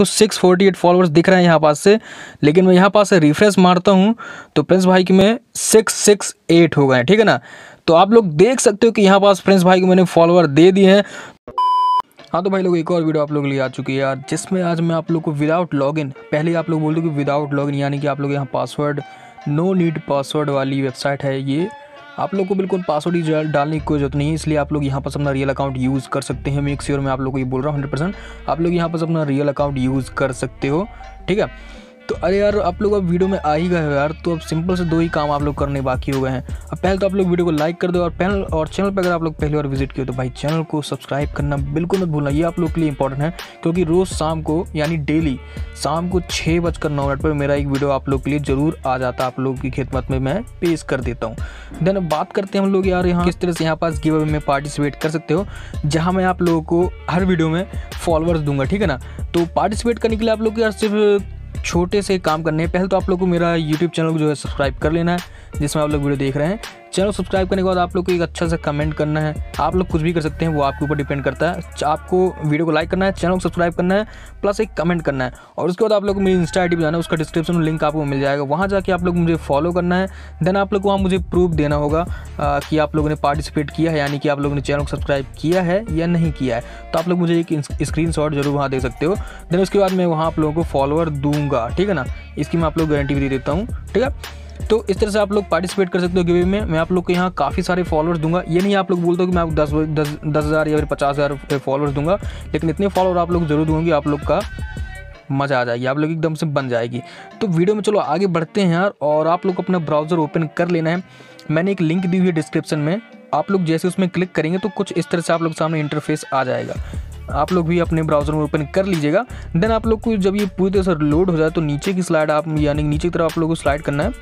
को six forty eight followers दिख रहे हैं यहाँ पास से, लेकिन मैं यहाँ पास से रिफ्रेश मारता हूँ तो प्रिंस भाई की में सिक्स सिक्स एट हो गए ठीक है ना? तो आप लोग देख सकते हो कि यहाँ पास प्रिंस भाई को मैंने फॉलोअर दे दिए हैं। हाँ तो भाई लोग, एक और वीडियो आप लोग लिए आ चुकी है यार, जिसमें आज मैं आप लोग को विदाउट लॉगिन पहले आप लोग बोलते हो कि विदाउट लॉगिन यानी कि आप लोग यहाँ पासवर्ड नो नीड पासवर्ड वाली वेबसाइट है ये। आप लोग को बिल्कुल पासवर्ड ही डालने की कोई ज़रूरत नहीं है, इसलिए आप लोग यहाँ पर अपना रियल अकाउंट यूज़ कर सकते हैं। मेक श्योर मैं आप लोग को ये बोल रहा हूँ हंड्रेड आप लोग यहाँ पर अपना रियल अकाउंट यूज़ कर सकते हो, ठीक है? तो अरे यार, आप लोग अब वीडियो में आ ही गए हो यार तो अब सिंपल से दो ही काम आप लोग करने बाकी हो गए हैं। अब पहले तो आप लोग वीडियो को लाइक कर दो और पहले और चैनल पर अगर आप लोग पहली बार विज़िट किए तो भाई चैनल को सब्सक्राइब करना बिल्कुल मत भूलना, ये आप लोग के लिए इंपॉर्टेंट है, क्योंकि रोज़ शाम को, यानी डेली शाम को छः बजकर नौ मिनट पर मेरा एक वीडियो आप लोग के लिए ज़रूर आ जाता आप लोग की खिदमत में मैं पेश कर देता हूँ। देन बात करते हैं हम लोग यार यहाँ, किस तरह से यहाँ पास गिव अवे में पार्टिसिपेट कर सकते हो, जहाँ मैं आप लोगों को हर वीडियो में फॉलोअर्स दूँगा, ठीक है ना? तो पार्टिसिपेट करने के लिए आप लोग यार सिर्फ़ छोटे से काम करने हैं। पहले तो आप लोग को मेरा यूट्यूब चैनल जो है सब्सक्राइब कर लेना है, जिसमें आप लोग वीडियो देख रहे हैं। चैनल सब्सक्राइब करने के बाद आप लोग को एक अच्छा सा कमेंट करना है। आप लोग कुछ भी कर सकते हैं, वो आपके ऊपर डिपेंड करता है। आपको वीडियो को लाइक करना है चैनल को सब्सक्राइब करना है प्लस एक कमेंट करना है। और उसके बाद आप लोग को मेरी इंस्टा आई जाना है, उसका डिस्क्रिप्शन में लिंक आपको मिल जाएगा। वहाँ जाके आप लोग मुझे फॉलो करना है। देन आप लोग को वहाँ मुझे प्रूफ देना होगा कि आप लोगों ने पार्टिसिपेट किया है, यानी कि आप लोगों ने चैनल को सब्सक्राइब किया है या नहीं किया है। तो आप लोग मुझे एक स्क्रीन ज़रूर वहाँ दे सकते हो। देन उसके बाद मैं वहाँ आप लोगों को फॉलोअर दूँगा, ठीक है ना? इसकी मैं आप लोग गारंटी भी दे देता हूँ, ठीक है? तो इस तरह से आप लोग पार्टिसिपेट कर सकते हो गिवे में। मैं आप लोग को यहाँ काफ़ी सारे फॉलोअर्स दूँगा। ये नहीं आप लोग बोलते हो कि मैं आपको दस दस दस हज़ार या फिर पचास हज़ार फॉलोअर्स दूँगा, लेकिन इतने फॉलोअर आप लोग ज़रूर दूँगी आप लोग का मज़ा आ जाएगी, आप लोग एकदम से बन जाएगी। तो वीडियो में चलो आगे बढ़ते हैं यार, और आप लोग अपना ब्राउज़र ओपन कर लेना है। मैंने एक लिंक दी हुई है डिस्क्रिप्शन में। आप लोग जैसे उसमें क्लिक करेंगे तो कुछ इस तरह से आप लोग सामने इंटरफेस आ जाएगा। आप लोग भी अपने ब्राउज़र में ओपन कर लीजिएगा। देन आप लोग को जब ये पूरी तरह से लोड हो जाए तो नीचे की स्लाइड आप, यानी नीचे की तरफ़ आप लोग को स्लाइड करना है।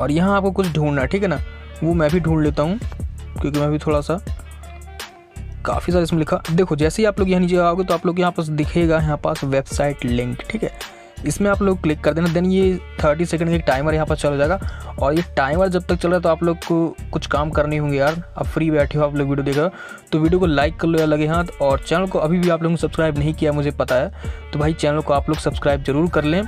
और यहाँ आपको कुछ ढूंढना है, ठीक है ना? वो मैं भी ढूंढ लेता हूँ, क्योंकि मैं भी थोड़ा सा काफ़ी सारा इसमें लिखा। देखो, जैसे ही आप लोग यहाँ नीचे आओगे तो आप लोग यहाँ पास दिखेगा, यहाँ पास वेबसाइट लिंक ठीक है? इसमें आप लोग क्लिक कर देना। देन ये थर्टी सेकेंड का टाइमर यहाँ पर चल जाएगा। और ये टाइमर जब तक चल रहा है तो आप लोग को कुछ काम करने होंगे यार। अब फ्री बैठे हो, आप लोग वीडियो देख रहे हो। तो वीडियो को लाइक कर लो या लगे हाथ। और चैनल को अभी भी आप लोगों ने सब्सक्राइब नहीं किया, मुझे पता है। तो भाई चैनल को आप लोग सब्सक्राइब ज़रूर कर लें।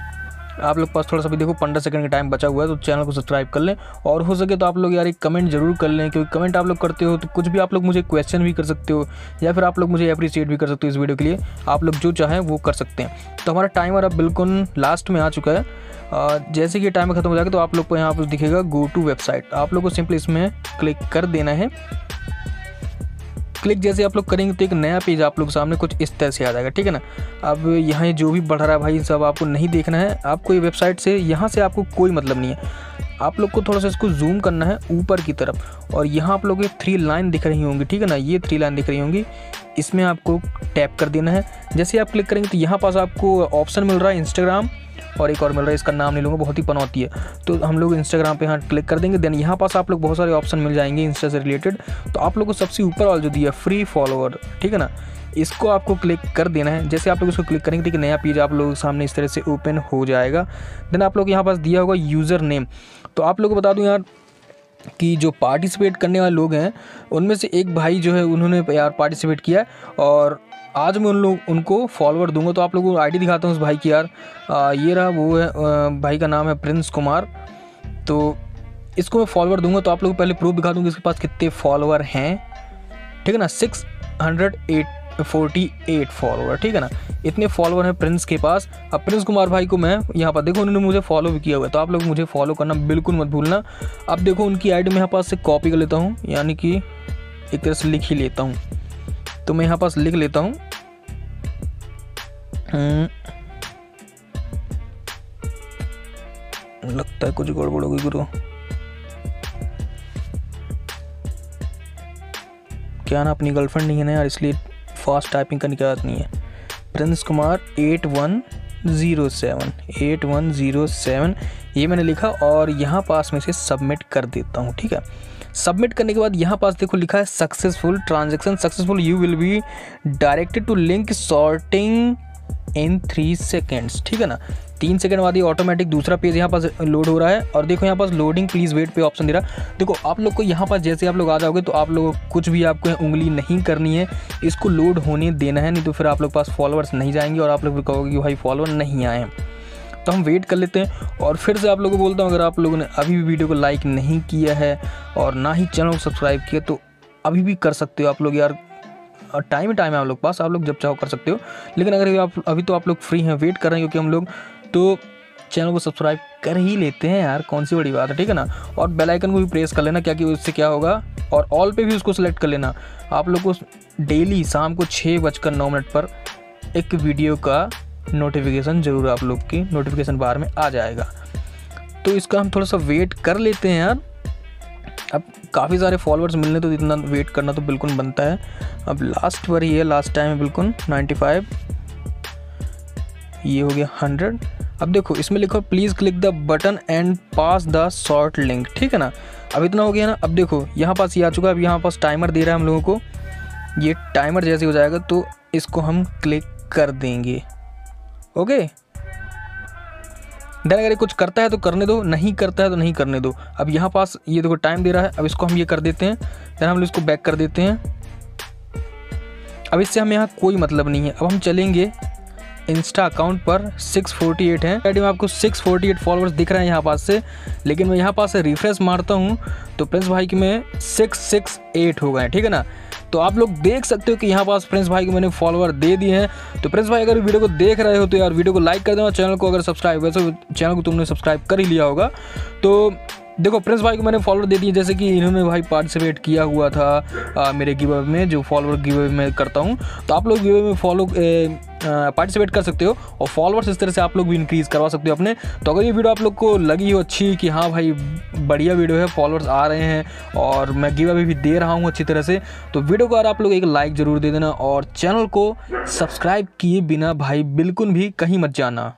आप लोग पास थोड़ा सा भी देखो, पंद्रह सेकंड का टाइम बचा हुआ है तो चैनल को सब्सक्राइब कर लें। और हो सके तो आप लोग यार एक कमेंट ज़रूर कर लें, क्योंकि कमेंट आप लोग करते हो तो कुछ भी आप लोग मुझे क्वेश्चन भी कर सकते हो, या फिर आप लोग मुझे अप्रिशिएट भी कर सकते हो इस वीडियो के लिए। आप लोग जो चाहें वो कर सकते हैं। तो हमारा टाइमर अब बिल्कुल लास्ट में आ चुका है। जैसे कि टाइम खत्म हो जाएगा तो आप लोग को यहाँ पर दिखेगा गो टू वेबसाइट आप लोग को सिंपली इसमें क्लिक कर देना है। क्लिक जैसे आप लोग करेंगे तो एक नया पेज आप लोग सामने कुछ इस तरह से आ जाएगा, ठीक है ना? अब यहाँ जो भी बढ़ रहा है भाई सब आपको नहीं देखना है। आपको ये वेबसाइट से, यहाँ से आपको कोई मतलब नहीं है। आप लोग को थोड़ा सा इसको जूम करना है ऊपर की तरफ़, और यहाँ आप लोग ये थ्री लाइन दिख रही होंगी, ठीक है ना? ये थ्री लाइन दिख रही होंगी। इसमें आपको टैप कर देना है। जैसे आप क्लिक करेंगे तो यहाँ पास आपको ऑप्शन मिल रहा है इंस्टाग्राम और एक और मिल रहा है, इसका नाम नहीं लूँगा, बहुत ही पनौती है। तो हम लोग इंस्टाग्राम पर यहाँ क्लिक कर देंगे देन यहाँ पास आप लोग बहुत सारे ऑप्शन मिल जाएँगे इंस्टा से रिलेटेड तो आप लोग को सबसे ऊपर वाला जो दिया फ्री फॉलोअर ठीक है ना? इसको आपको क्लिक कर देना है। जैसे आप लोग इसको क्लिक करेंगे तो नया पेज आप लोग सामने इस तरह से ओपन हो जाएगा। देन आप लोग यहाँ पास दिया होगा यूज़र नेम तो आप लोग को बता दूँ यार कि जो पार्टिसिपेट करने वाले लोग हैं, उनमें से एक भाई जो है, उन्होंने यार पार्टिसिपेट किया और आज मैं उन लोग उनको फॉलोअर दूँगा तो आप लोगों को आईडी दिखाता हूँ उस भाई की यार। आ, ये रहा वो है आ, भाई का नाम है प्रिंस कुमार। तो इसको मैं फॉलोअर दूँगा तो आप लोग को पहले प्रूफ दिखा दूँगा इसके पास कितने फॉलोअर हैं। ठीक है ना? Six hundred eight forty eight follower ठीक है ना? इतने फॉलोअर हैं प्रिंस के पास। अब प्रिंस कुमार भाई को मैं यहाँ पर देखो उन्होंने मुझे फॉलो भी किया हुआ है तो आप लोग मुझे फॉलो करना बिल्कुल मत भूलना। अब देखो उनकी आईडी मैं यहाँ पास से कॉपी कर लेता हूँ यानी कि एक तरह से लिख ही लेता हूँ। तो मैं यहाँ पास लिख लेता हूँ। हम्म। लगता है कुछ गड़बड़ होगी गुरु। क्या ना, अपनी गर्लफ्रेंड नहीं है ना यार, इसलिए फास्ट टाइपिंग करने की आदत नहीं है। Prince Kumar eight one zero seven eight one zero seven ये मैंने लिखा और यहाँ पास में से सबमिट कर देता हूँ, ठीक है? सबमिट करने के बाद यहाँ पास देखो लिखा है successful transaction successful you will be directed to link sorting in three seconds ठीक है ना? तीन सेकंड बाद ये ऑटोमेटिक दूसरा पेज यहाँ पास लोड हो रहा है और देखो यहाँ पास लोडिंग प्लीज़ वेट पे ऑप्शन दे रहा है। देखो, आप लोग को यहाँ पास जैसे आप लोग आ जाओगे तो आप लोग कुछ भी आपको उंगली नहीं करनी है। इसको लोड होने देना है, नहीं तो फिर आप लोग पास फॉलोअर्स नहीं जाएँगे और आप लोग भी कहोगे कि भाई फॉलोअर नहीं आए हैं। तो हम वेट कर लेते हैं और फिर से आप लोगों को बोलता हूँ, अगर आप लोगों ने अभी भी वीडियो को लाइक नहीं किया है और ना ही चैनल को सब्सक्राइब किया तो अभी भी कर सकते हो आप लोग यार। टाइम टाइम है आप लोग पास, आप लोग जब चाहो कर सकते हो। लेकिन अगर आप, अभी तो आप लोग फ्री हैं वेट कर रहे हैं क्योंकि हम लोग तो चैनल को सब्सक्राइब कर ही लेते हैं यार, कौन सी बड़ी बात है, ठीक है ना? और बेल आइकन को भी प्रेस कर लेना क्या कि उससे क्या होगा? और ऑल पे भी उसको सेलेक्ट कर लेना। आप लोग को डेली शाम को छः बजकर नौ मिनट पर एक वीडियो का नोटिफिकेशन ज़रूर आप लोग की नोटिफिकेशन बार में आ जाएगा। तो इसका हम थोड़ा सा वेट कर लेते हैं यार। अब काफ़ी सारे फॉलोअर्स मिलने तो इतना वेट करना तो बिल्कुल बनता है। अब लास्ट पर ही है लास्ट टाइम है बिल्कुल 95 ये हो गया 100 अब देखो, इसमें लिखो please click the button and pass the short link ठीक है ना? अब इतना हो गया ना, अब देखो, यहाँ पास ये आ चुका है, अब यहाँ पास टाइमर दे रहा है हम लोगों को। ये टाइमर जैसे हो जाएगा तो इसको हम क्लिक कर देंगे। ओके देन अगर ये कुछ करता है तो करने दो, नहीं करता है तो नहीं करने दो। अब यहाँ पास ये देखो टाइम दे रहा है, अब इसको हम ये कर देते हैं देन हम इसको बैक कर देते हैं। अब इससे हमें यहाँ कोई मतलब नहीं है। अब हम चलेंगे इंस्टा अकाउंट पर 648 है। आईडी में आपको 648 फॉलोअर्स दिख रहे हैं यहाँ पास से, लेकिन मैं यहाँ पास से रिफ्रेश मारता हूँ तो प्रिंस भाई की में 668 हो गए ठीक है ना? तो आप लोग देख सकते हो कि यहाँ पास प्रिंस भाई को मैंने फॉलोअर दे दिए हैं। तो प्रिंस भाई, अगर वीडियो को देख रहे हो तो यार वीडियो को लाइक कर देना चैनल को अगर सब्सक्राइब वैसे चैनल को तुमने सब्सक्राइब कर ही लिया होगा। तो देखो प्रिंस भाई को मैंने फॉलोअर दे दिए जैसे कि इन्होंने भाई पार्टिसिपेट किया हुआ था आ, मेरे गिव में जो फॉलोअर गिव में करता हूँ। तो आप लोग गिव में फॉलो पार्टिसिपेट कर सकते हो और फॉलोअर्स इस तरह से आप लोग भी इंक्रीज़ करवा सकते हो अपने। तो अगर ये वीडियो आप लोग को लगी हो अच्छी कि हाँ भाई बढ़िया वीडियो है फॉलोअर्स आ रहे हैं और मैं गिव अभी भी दे रहा हूँ अच्छी तरह से तो वीडियो को अगर आप लोग एक लाइक ज़रूर दे देना और चैनल को सब्सक्राइब किए बिना भाई बिल्कुल भी कहीं मत जाना।